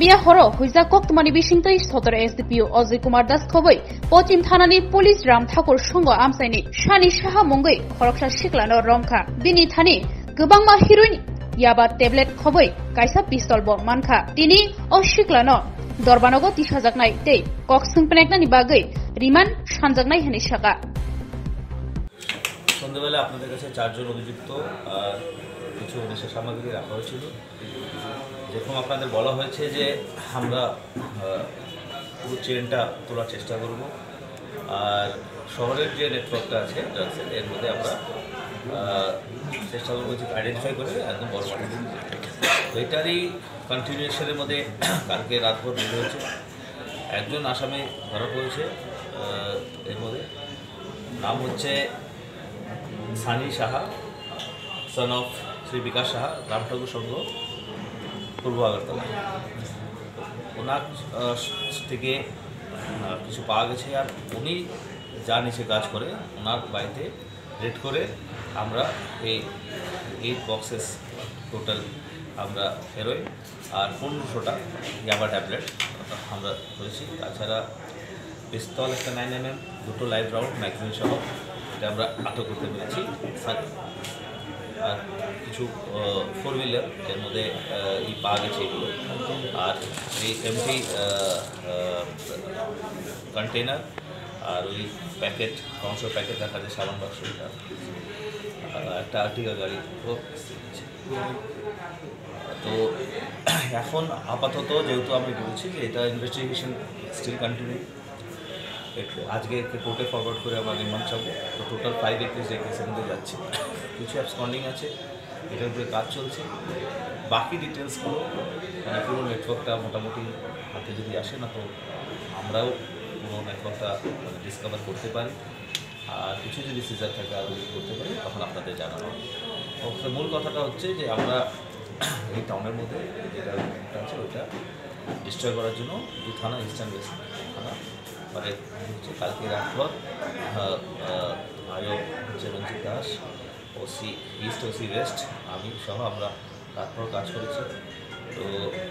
মিয়া হর হুইজা কক্তমানি বিশিন্ত বিশিংত সতর এসডিপিও অজয় কুমার দাস খবৈ পশ্চিম থানানি পুলিশ রাম ঠাকুর সঙ্গ আমসাইনি। সানি সাহা মঙ্গই খরকসা শিকলানো রংখা দিনি থানি গোবাং মা হিরোইন ইয়াবা টেবলেট খবৈ কাইসা পিস্তল ব মানখা। তিনি ও শিকলানো দরবানগো তিস তে কক সিংপেনাকনানি বাগৈ রিমান সানজাকনাই হেনি শাখা। সন্ধ্যাবেলা আপনাদের কাছে চারজন অভিযুক্ত কিছু নেশা সামগ্রী রাখা হয়েছিল। যেরকম আপনাদের বলা হয়েছে যে আমরা পুরো চেনটা তোলার চেষ্টা করব। আর শহরের যে নেটওয়ার্কটা আছে ড্রাগসের এর মধ্যে আমরা চেষ্টা করব যে আইডেন্টিফাই করে একদম বড়। তো এটারই কন্টিনিউশনের মধ্যে কালকে রাতভর বের হয়েছে। একজন আসামি ধরা পড়েছে এর মধ্যে। নাম হচ্ছে সানি সাহা সন অফ শ্রী বিকাশ সাহা, রামঠাকুর সংঘ। পূর্ব আগরতলা। ওনার থেকে কিছু পাওয়া গেছে আর উনি যা নিচে কাজ করে, ওনার বাড়িতে রেড করে আমরা এই এইট বক্সেস টোটাল আমরা হেরোইন আর পনেরোশোটা ইয়াবা ট্যাবলেট আমরা করেছি। তাছাড়া পিস্তল একটা নাইন এম এম দুটো লাইভ রাউন্ড ম্যাগজিন সহ, এটা আমরা আটক করতে পেরেছি। আর- কিছু ফোর হুইলার এর মধ্যে আহ, ই পাওয়া গেছে এগুলো। আর এই এমটি কন্টেনার আর ওই প্যাকেট পাঁচশো প্যাকেট রাখা যায় সাবান বাক্স। এটা একটা আর্টিকা গাড়ি। তো এখন আপাতত যেহেতু আমি বলছি যে এটা ইনভেস্টিগেশন স্টিল কন্টিনিউ আজকে একটু কোর্টে ফরওয়ার্ড করে আমরা রিমান্ড চাবো। তো টোটাল ফাইভ একত্রিশ যে কেসের মধ্যে যাচ্ছে। কিছু অ্যাবসকন্ডিং আছে, এটার উপরে কাজ চলছে। বাকি ডিটেলসগুলো মানে পুরো নেটওয়ার্কটা মোটামুটি হাতে যদি আসে না তো আমরাও পুরো নেটওয়ার্কটা মানে ডিসকভার করতে পারি। আর কিছু যদি সিজার থাকে আরও যদি করতে পারি, তখন আপনাদের জানানো হবে। মূল কথাটা হচ্ছে যে আমরা এই টাউনের মধ্যে যেটা আছে, ওইটা ডিস্ট্রয় করার জন্য দু থানা ইস্টার্ন ওয়েস্ট থানা মানে হচ্ছে কালকে রাতভর আয়ো হচ্ছে Ranjit Das OC east OC west আমি সহ আমরা রাতভর কাজ করেছি। তো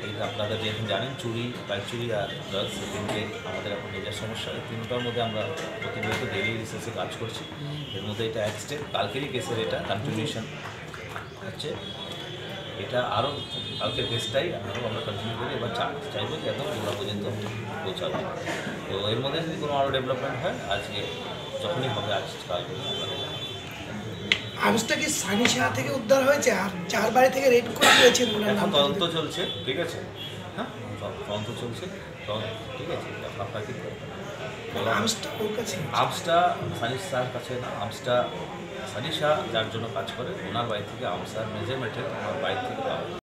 এই আপনারা যে জানেন চুরি, বাইক চুরি আর ড্রাগস তিনটে আমাদের এখন নিজের সমস্যা। তিনটার মধ্যে আমরা প্রতিনিয়ত ডেলি রিসার্চে কাজ করছি। এর মধ্যে এটা এক স্টেপ কালকেরই কেসের এটা কন্টিনিউশন হচ্ছে। এটা আরও কালকের কেসটাই আরও আমরা কন্টিনিউ করি, এবার চা চাইব যে একদম গোড়া পর্যন্ত পৌঁছাবে। তো এর মধ্যে যদি কোনো আরও ডেভেলপমেন্ট হয়, আজকে যখনই হবে আজ কালকে আপনাদের কি সানি সাহা থেকে উদ্ধার হয়েছে আর যার বাড়ি থেকে রেড করে দিয়েছেন এখন তদন্ত চলছে ঠিক আছে? হ্যাঁ তদন্ত চলছে। ঠিক আছে আপনাকে আমসটা সানি ওর কাছে সানিশ শাহর কাছে না আমসটা সানি শাহ যার জন্য কাজ করে ওনার বাড়ি থেকে আর্মসার মেজারমেন্টের ওনার বাড়ি থেকে